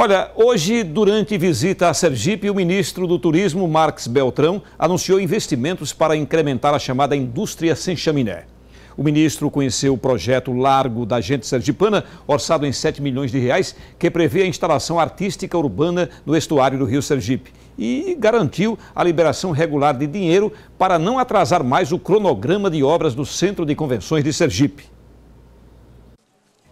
Olha, hoje, durante visita a Sergipe, o ministro do Turismo, Marques Beltrão, anunciou investimentos para incrementar a chamada indústria sem chaminé. O ministro conheceu o projeto Largo da Gente Sergipana, orçado em 7 milhões de reais, que prevê a instalação artística urbana no estuário do Rio Sergipe e garantiu a liberação regular de dinheiro para não atrasar mais o cronograma de obras do Centro de Convenções de Sergipe.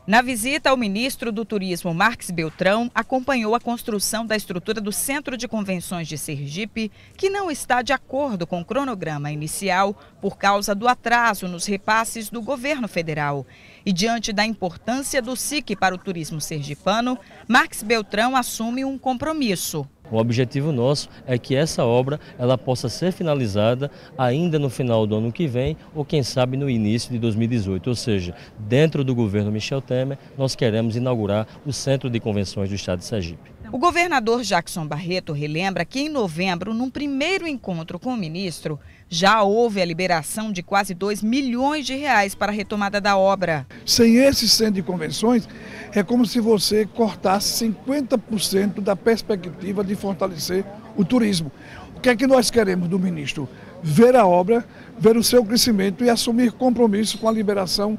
Na visita, o ministro do Turismo, Marques Beltrão, acompanhou a construção da estrutura do Centro de Convenções de Sergipe, que não está de acordo com o cronograma inicial por causa do atraso nos repasses do governo federal. E diante da importância do SIC para o turismo sergipano, Marques Beltrão assume um compromisso. O objetivo nosso é que essa obra ela possa ser finalizada ainda no final do ano que vem ou quem sabe no início de 2018, ou seja, dentro do governo Michel Temer, nós queremos inaugurar o Centro de Convenções do Estado de Sergipe. O governador Jackson Barreto relembra que em novembro, num primeiro encontro com o ministro, já houve a liberação de quase 2 milhões de reais para a retomada da obra. Sem esse centro de convenções, é como se você cortasse 50% da perspectiva de fortalecer o turismo. O que é que nós queremos do ministro? Ver a obra, ver o seu crescimento e assumir compromisso com a liberação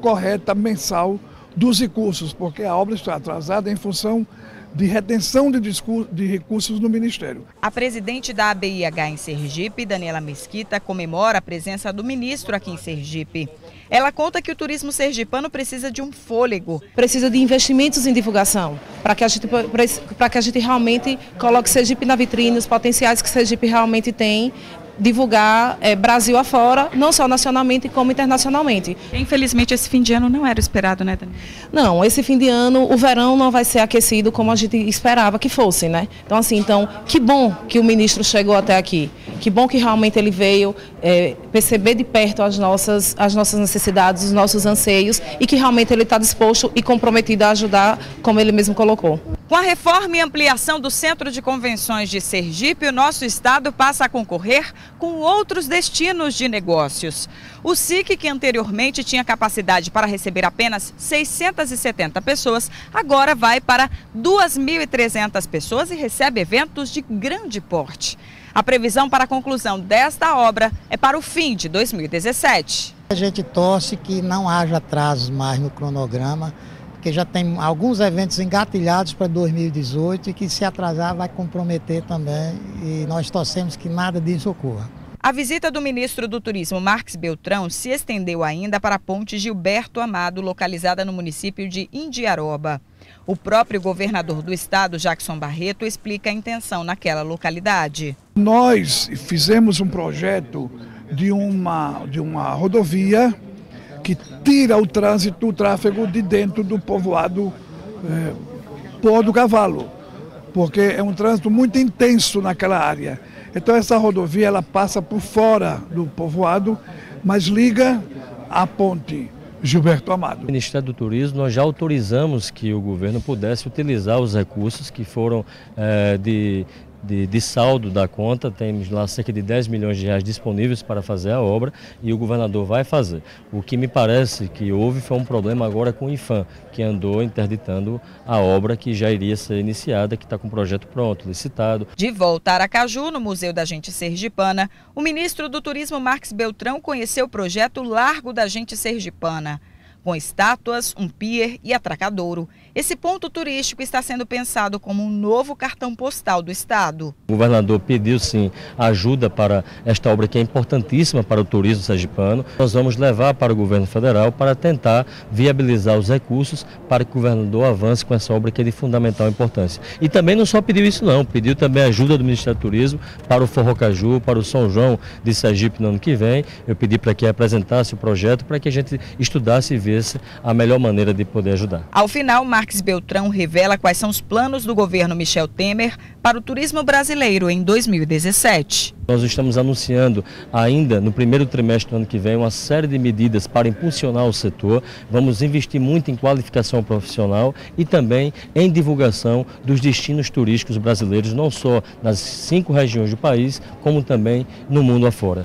correta mensal dos recursos, porque a obra está atrasada em função de retenção de, de, recursos no Ministério. A presidente da ABIH em Sergipe, Daniela Mesquita, comemora a presença do ministro aqui em Sergipe. Ela conta que o turismo sergipano precisa de um fôlego. Precisa de investimentos em divulgação, para que, a gente, para que a gente realmente coloque Sergipe na vitrine, os potenciais que Sergipe realmente tem, divulgar é, Brasil afora, não só nacionalmente como internacionalmente. Infelizmente esse fim de ano não era esperado, né, Dani? Não, esse fim de ano o verão não vai ser aquecido como a gente esperava que fosse, né? Então assim, então que bom que o ministro chegou até aqui, que bom que realmente ele veio é, perceber de perto as nossas, as nossas necessidades, os nossos anseios e que realmente ele está disposto e comprometido a ajudar, como ele mesmo colocou. Com a reforma e ampliação do Centro de Convenções de Sergipe, o nosso estado passa a concorrer com outros destinos de negócios. O SIC, que anteriormente tinha capacidade para receber apenas 670 pessoas, agora vai para 2.300 pessoas e recebe eventos de grande porte. A previsão para a conclusão desta obra é para o fim de 2017. A gente torce que não haja atrasos mais no cronograma porque já tem alguns eventos engatilhados para 2018 e que se atrasar vai comprometer também e nós torcemos que nada disso ocorra. A visita do ministro do Turismo, Marques Beltrão, se estendeu ainda para a ponte Gilberto Amado, localizada no município de Indiaroba. O próprio governador do estado, Jackson Barreto, explica a intenção naquela localidade. Nós fizemos um projeto de uma, de uma rodovia que tira o trânsito, o tráfego de dentro do povoado é, Pôr do Cavalo, porque é um trânsito muito intenso naquela área. Então essa rodovia ela passa por fora do povoado, mas liga a ponte Gilberto Amado. No Ministério do Turismo, nós já autorizamos que o governo pudesse utilizar os recursos que foram é, de de, de, saldo da conta, temos lá cerca de 10 milhões de reais disponíveis para fazer a obra e o governador vai fazer. O que me parece que houve foi um problema agora com o IFAM, que andou interditando a obra que já iria ser iniciada, que está com o projeto pronto, licitado. De volta a Aracaju, no Museu da Gente Sergipana, o ministro do Turismo Marques Beltrão conheceu o projeto Largo da Gente Sergipana com estátuas, um pier e atracadouro. Esse ponto turístico está sendo pensado como um novo cartão postal do estado. O governador pediu sim ajuda para esta obra que é importantíssima para o turismo sergipano. Nós vamos levar para o governo federal para tentar viabilizar os recursos para que o governador avance com essa obra que é de fundamental importância. E também não só pediu isso não, pediu também ajuda do Ministério do Turismo para o Forrocaju, para o São João de Sergipe no ano que vem. Eu pedi para que apresentasse o projeto para que a gente estudasse e a melhor maneira de poder ajudar. Ao final, Marques Beltrão revela quais são os planos do governo Michel Temer para o turismo brasileiro em 2017. Nós estamos anunciando ainda no primeiro trimestre do ano que vem uma série de medidas para impulsionar o setor. Vamos investir muito em qualificação profissional e também em divulgação dos destinos turísticos brasileiros, não só nas cinco regiões do país, como também no mundo afora.